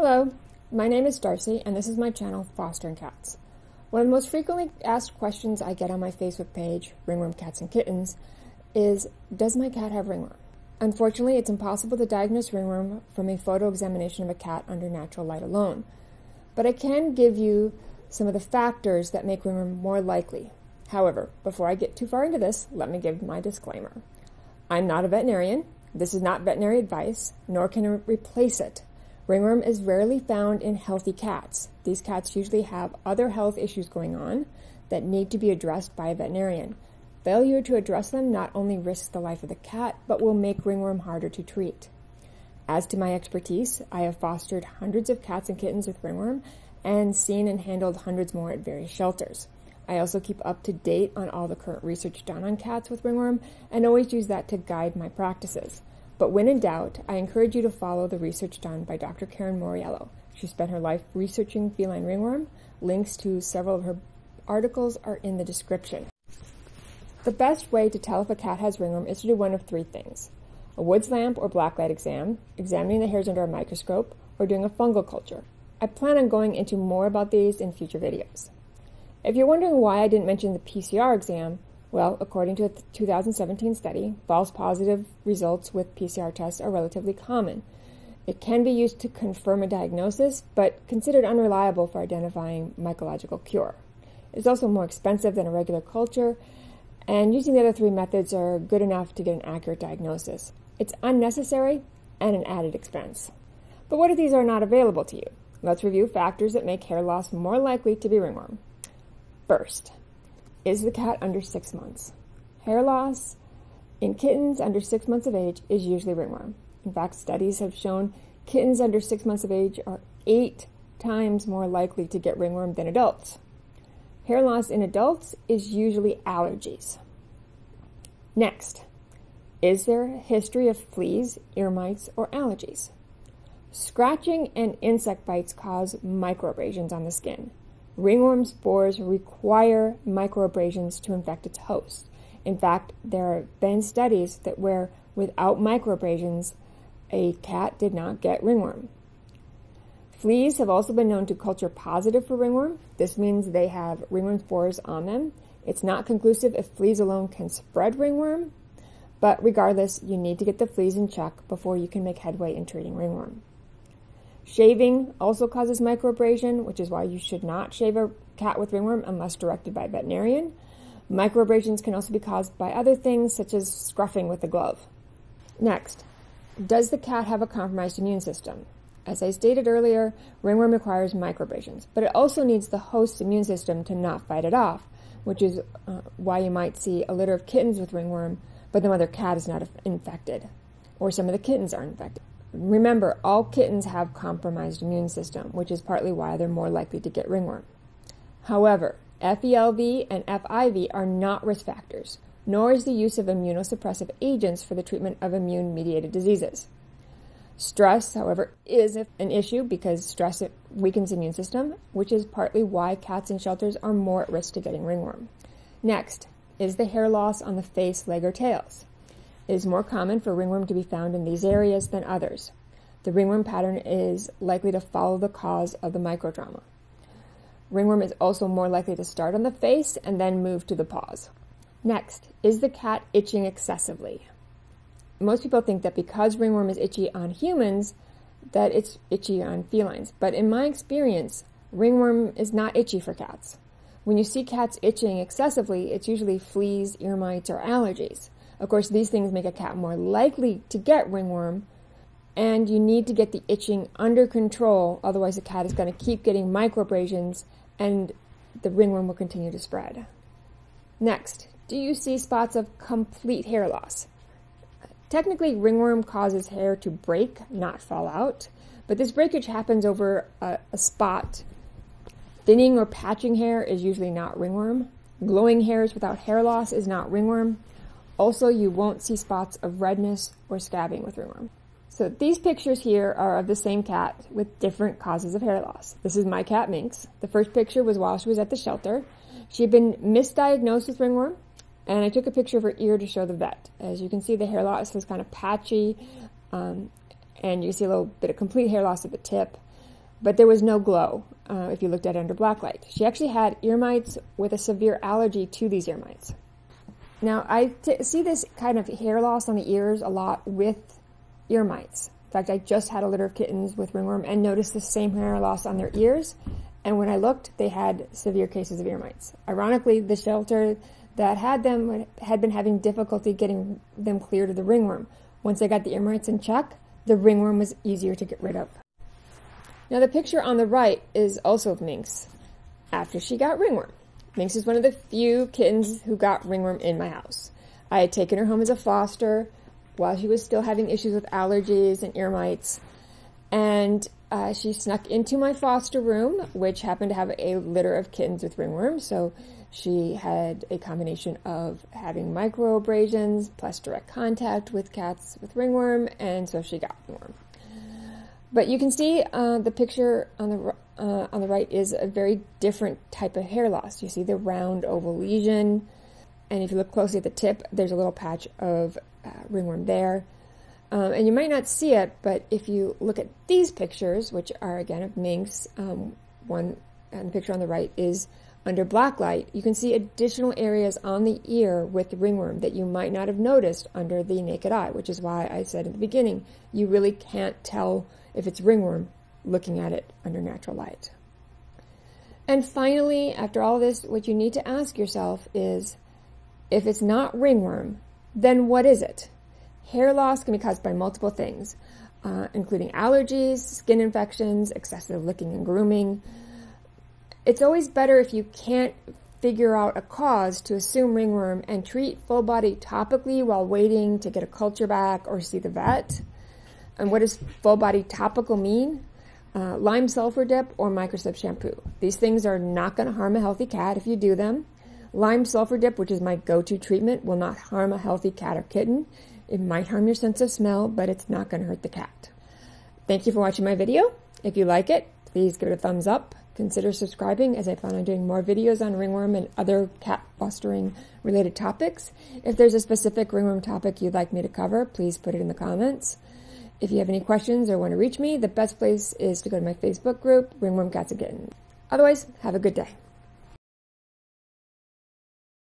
Hello, my name is Darcy, and this is my channel, Fostering Cats. One of the most frequently asked questions I get on my Facebook page, Ringworm Cats and Kittens, is Does my cat have ringworm? Unfortunately, it's impossible to diagnose ringworm from a photo examination of a cat under natural light alone. But I can give you some of the factors that make ringworm more likely. However, before I get too far into this, let me give my disclaimer. I'm not a veterinarian. This is not veterinary advice, nor can I replace it. Ringworm is rarely found in healthy cats. These cats usually have other health issues going on that need to be addressed by a veterinarian. Failure to address them not only risks the life of the cat, but will make ringworm harder to treat. As to my expertise, I have fostered hundreds of cats and kittens with ringworm and seen and handled hundreds more at various shelters. I also keep up to date on all the current research done on cats with ringworm and always use that to guide my practices. But when in doubt, I encourage you to follow the research done by Dr. Karen Moriello. She spent her life researching feline ringworm. Links to several of her articles are in the description. The best way to tell if a cat has ringworm is to do one of three things a Woods lamp or blacklight exam, examining the hairs under a microscope, or doing a fungal culture. I plan on going into more about these in future videos. If you're wondering why I didn't mention the PCR exam, well, according to a 2017 study, false positive results with PCR tests are relatively common. It can be used to confirm a diagnosis, but considered unreliable for identifying mycological cure. It's also more expensive than a regular culture, and using the other three methods are good enough to get an accurate diagnosis. It's unnecessary and an added expense. But what if these are not available to you? Let's review factors that make hair loss more likely to be ringworm. First, is the cat under six months? Hair loss in kittens under six months of age is usually ringworm. In fact, studies have shown kittens under six months of age are eight times more likely to get ringworm than adults. Hair loss in adults is usually allergies. Next, is there a history of fleas, ear mites, or allergies? Scratching and insect bites cause microabrasions on the skin. Ringworm spores require microabrasions to infect its host. In fact, there have been studies that where without microabrasions, a cat did not get ringworm. Fleas have also been known to culture positive for ringworm. This means they have ringworm spores on them. It's not conclusive if fleas alone can spread ringworm, but regardless, you need to get the fleas in check before you can make headway in treating ringworm. Shaving also causes microabrasion, which is why you should not shave a cat with ringworm unless directed by a veterinarian. Microabrasions can also be caused by other things, such as scruffing with a glove. Next, does the cat have a compromised immune system? As I stated earlier, ringworm requires microabrasions, but it also needs the host's immune system to not fight it off, which is uh, why you might see a litter of kittens with ringworm, but the mother cat is not infected, or some of the kittens are infected. Remember, all kittens have compromised immune system, which is partly why they're more likely to get ringworm. However, FELV and FIV are not risk factors, nor is the use of immunosuppressive agents for the treatment of immune mediated diseases. Stress, however, is an issue because stress weakens the immune system, which is partly why cats in shelters are more at risk to getting ringworm. Next, is the hair loss on the face, leg, or tails? It is more common for ringworm to be found in these areas than others. The ringworm pattern is likely to follow the cause of the microtrauma. Ringworm is also more likely to start on the face and then move to the paws. Next, is the cat itching excessively? Most people think that because ringworm is itchy on humans, that it's itchy on felines. But in my experience, ringworm is not itchy for cats. When you see cats itching excessively, it's usually fleas, ear mites, or allergies. Of course, these things make a cat more likely to get ringworm, and you need to get the itching under control, otherwise, the cat is going to keep getting microabrasions and the ringworm will continue to spread. Next, do you see spots of complete hair loss? Technically, ringworm causes hair to break, not fall out, but this breakage happens over a, a spot. Thinning or patching hair is usually not ringworm. Glowing hairs without hair loss is not ringworm. Also, you won't see spots of redness or scabbing with ringworm. So these pictures here are of the same cat with different causes of hair loss. This is my cat Minx. The first picture was while she was at the shelter. She had been misdiagnosed with ringworm, and I took a picture of her ear to show the vet. As you can see, the hair loss is kind of patchy, um, and you see a little bit of complete hair loss at the tip. but there was no glow uh, if you looked at it under black light. She actually had ear mites with a severe allergy to these ear mites. Now, I t- see this kind of hair loss on the ears a lot with ear mites. In fact, I just had a litter of kittens with ringworm and noticed the same hair loss on their ears. And when I looked, they had severe cases of ear mites. Ironically, the shelter that had them had been having difficulty getting them cleared of the ringworm. Once they got the ear mites in check, the ringworm was easier to get rid of. Now, the picture on the right is also of Minx after she got ringworm. Minx is one of the few kittens who got ringworm in my house. I had taken her home as a foster while she was still having issues with allergies and ear mites. And uh, she snuck into my foster room, which happened to have a litter of kittens with ringworm. So she had a combination of having microabrasions plus direct contact with cats with ringworm, and so she got ringworm. But you can see uh, the picture on the uh, on the right is a very different type of hair loss. You see the round oval lesion, and if you look closely at the tip, there's a little patch of uh, ringworm there. Um, and you might not see it, but if you look at these pictures, which are again of minx, um, one and the picture on the right is under black light, you can see additional areas on the ear with ringworm that you might not have noticed under the naked eye, which is why I said at the beginning, you really can't tell if it's ringworm looking at it under natural light. And finally, after all this, what you need to ask yourself is if it's not ringworm, then what is it? Hair loss can be caused by multiple things, uh, including allergies, skin infections, excessive licking and grooming. It's always better if you can't figure out a cause to assume ringworm and treat full body topically while waiting to get a culture back or see the vet. And what does full body topical mean? Uh, lime sulfur dip or microslip shampoo. These things are not going to harm a healthy cat if you do them. Lime sulfur dip, which is my go to treatment, will not harm a healthy cat or kitten. It might harm your sense of smell, but it's not going to hurt the cat. Thank you for watching my video. If you like it, please give it a thumbs up. Consider subscribing as I plan on doing more videos on ringworm and other cat fostering related topics. If there's a specific ringworm topic you'd like me to cover, please put it in the comments. If you have any questions or want to reach me, the best place is to go to my Facebook group, Ringworm Cats Again. Otherwise, have a good day.